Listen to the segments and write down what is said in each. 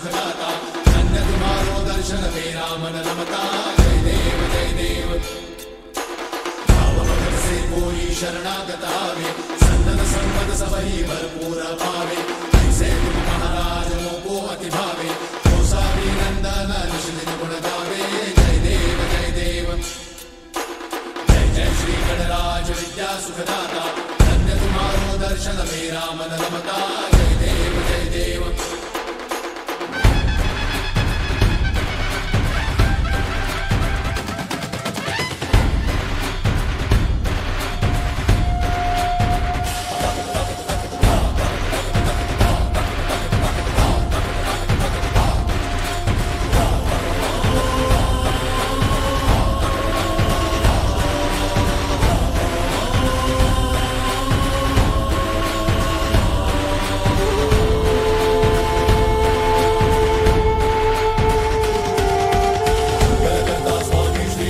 सुखदाता धन्यकुमारो दर्शन मेरा मन रमता जय देव जय देव भावभक्त से कोई शरणागत आवे संतन संपद सब ही भरपूर पावे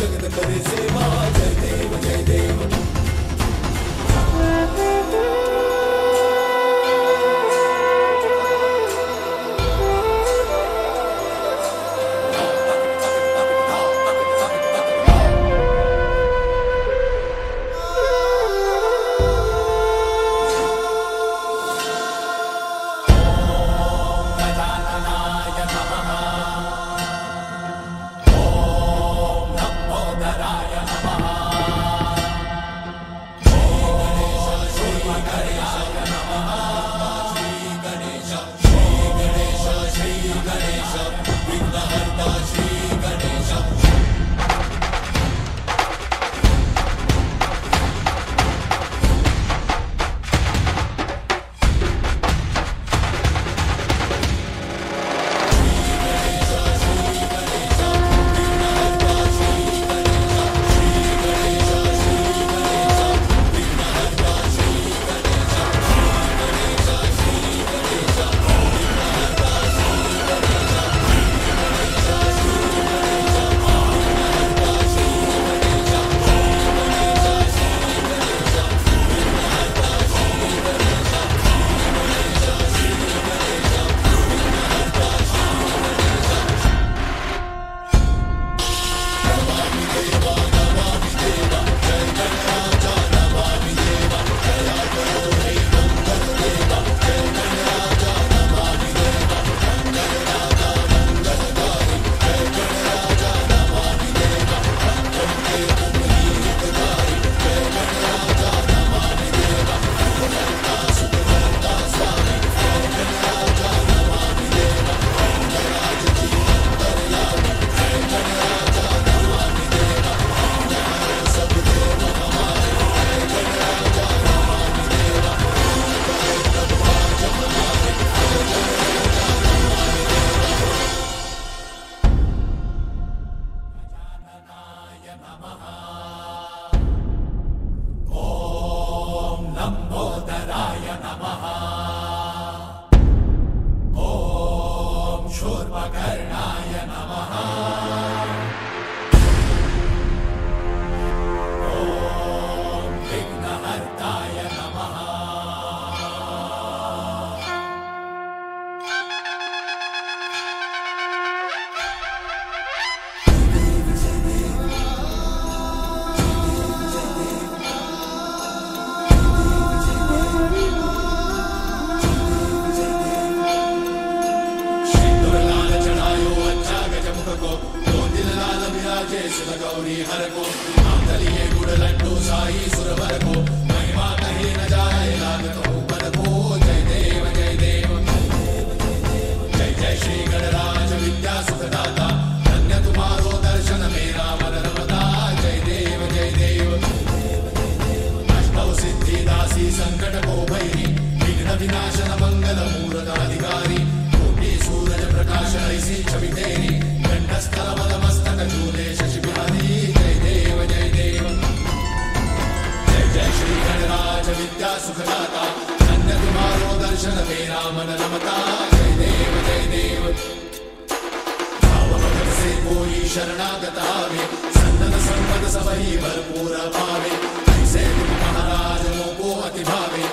जगत करे जय देव जय देव। కుల గౌరీ హరకో మాతలియే గుడలంటూ సాయి సురవరకో మహిమా కహే నజాయే లాగతో పరకో జయ దేవ జయ దేవ జయ జయ సూరజ ప్రకాశ ఐసి చవితేరి గంటస్థల బలమ सुखदाता। धन्यकुमारो दर्शन तेरामन रमता जय देव जय देव। भावभगत से कोई शरणागत आवे। संतन संपद सब ही भरपूर पावे ऐसे तुम महाराज मोको अति भावे